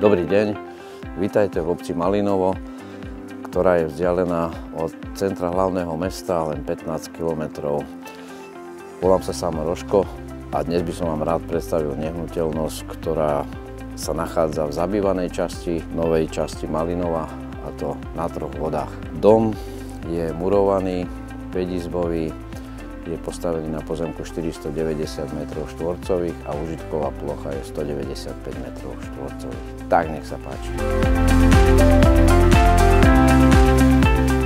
Dobrý deň, vítajte v obci Malinovo, ktorá je vzdialená od centra hlavného mesta len 15 km. Volám sa Samo Roško a dnes by som vám rád predstavil nehnuteľnosť, ktorá sa nachádza v zabývanej časti novej časti Malinova a to na troch vodách. Dom je murovaný, 5-izbový, je postavený na pozemku 490 m štvorcových a užitková plocha je 195 m štvorcových. Tak nech sa páči.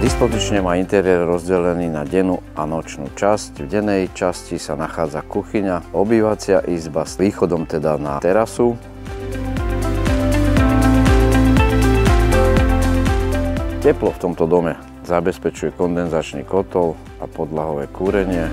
Dispozične má interiér rozdelený na dennú a nočnú časť. V dennej časti sa nachádza kuchyňa, obývacia izba s východom teda na terasu. Teplo v tomto dome zabezpečuje kondenzačný kotol a podlahové kúrenie.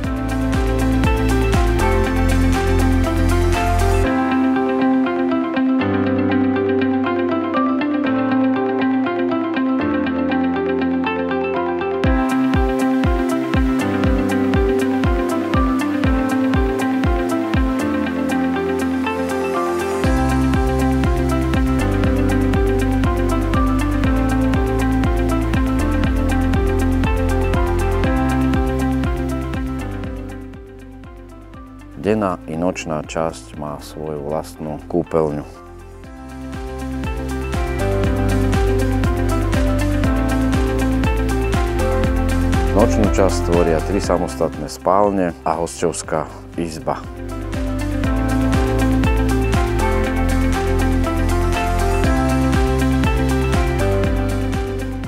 Denná i nočná časť má svoju vlastnú kúpeľňu. Nočnú časť tvoria tri samostatné spálne a hostovská izba.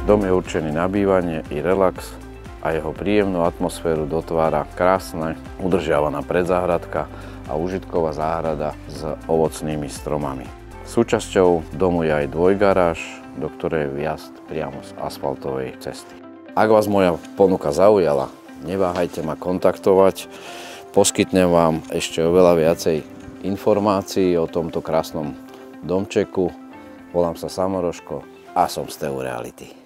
Dom je určený na bývanie i relax a jeho príjemnú atmosféru dotvára krásne udržiavaná predzáhradka a užitková záhrada s ovocnými stromami. Súčasťou domu je aj dvojgaráž, do ktorej je priamo z asfaltovej cesty. Ak vás moja ponuka zaujala, neváhajte ma kontaktovať, poskytnem vám ešte oveľa viacej informácií o tomto krásnom domčeku. Volám sa Samoroško a som z Teu Reality.